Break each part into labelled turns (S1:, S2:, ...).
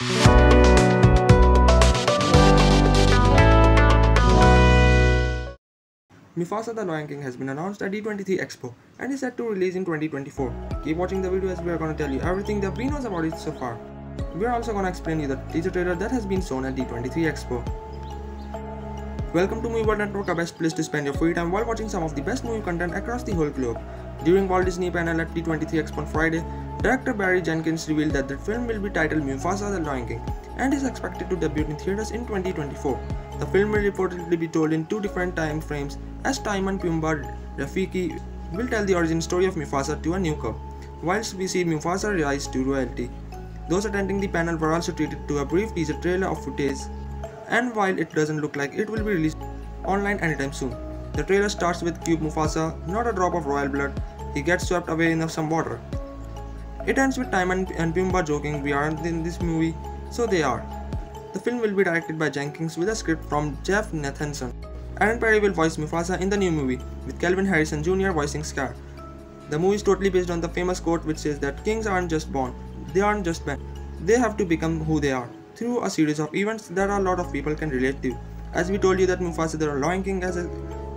S1: Mufasa the Lion King has been announced at D23 Expo and is set to release in 2024. Keep watching the video as we are gonna tell you everything that we know about it so far. We are also gonna explain you the teaser trailer that has been shown at D23 Expo. Welcome to Movie World Network, a best place to spend your free time while watching some of the best movie content across the whole globe. During Walt Disney panel at D23 Expo on Friday, director Barry Jenkins revealed that the film will be titled Mufasa the Lion King and is expected to debut in theaters in 2024. The film will reportedly be told in two different time frames as Timon Pumbaa Rafiki will tell the origin story of Mufasa to a new cub, whilst we see Mufasa rise to royalty. Those attending the panel were also treated to a brief teaser trailer of footage, and while it doesn't look like it will be released online anytime soon, the trailer starts with cube Mufasa, not a drop of royal blood, he gets swept away in some water. It ends with Timon and Pumbaa joking, we aren't in this movie, so they are. The film will be directed by Jenkins with a script from Jeff Nathanson. Aaron Pierre will voice Mufasa in the new movie, with Kelvin Harrison Jr. voicing Scar. The movie is totally based on the famous quote which says that kings aren't just born, they aren't just born, they have to become who they are, through a series of events that a lot of people can relate to. As we told you that Mufasa the Lion King has a,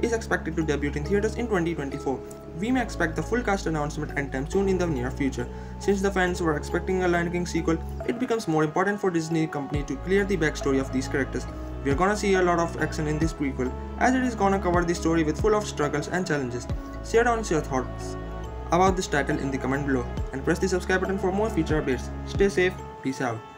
S1: is expected to debut in theaters in 2024. We may expect the full cast announcement anytime soon in the near future. Since the fans were expecting a Lion King sequel, it becomes more important for Disney company to clear the backstory of these characters. We are gonna see a lot of action in this prequel, as it is gonna cover the story with full of struggles and challenges. Share down your thoughts about this title in the comment below and press the subscribe button for more future updates. Stay safe, peace out.